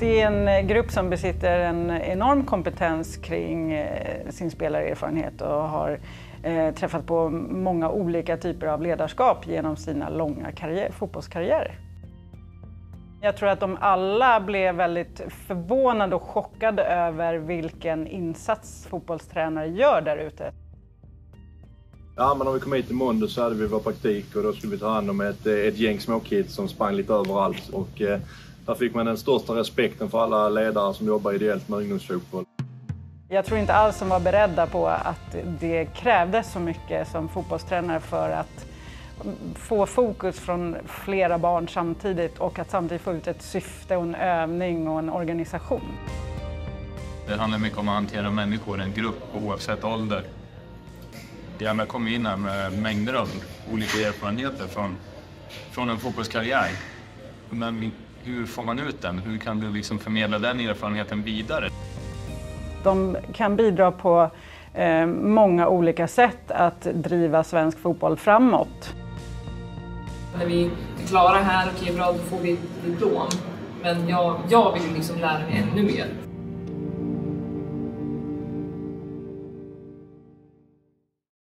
Det är en eh, grupp som besitter en enorm kompetens kring eh, sin spelarerfarenhet och har eh, träffat på många olika typer av ledarskap genom sina långa karriär, fotbollskarriärer. Jag tror att de alla blev väldigt förvånade och chockade över vilken insats fotbollstränare gör där ute. Ja, men när vi kom hit i måndag så hade vi vår praktik och då skulle vi ta hand om ett, ett gäng småkids som sprang lite överallt. Och, eh, där fick man den största respekten för alla ledare som jobbar ideellt med ungdomsfotboll. Jag tror inte alls de var beredda på att det krävdes så mycket som fotbollstränare för att få fokus från flera barn samtidigt och att samtidigt få ut ett syfte och en övning och en organisation. Det handlar mycket om att hantera människor, en grupp oavsett ålder. Jag kom in här med mängder av olika erfarenheter från, från en fotbollskarriär. Men hur får man ut den? Hur kan du liksom förmedla den erfarenheten vidare? De kan bidra på eh, många olika sätt att driva svensk fotboll framåt. När vi är klara här, okej bra, då får vi diplom. Men jag, jag vill liksom lära mig ännu mer.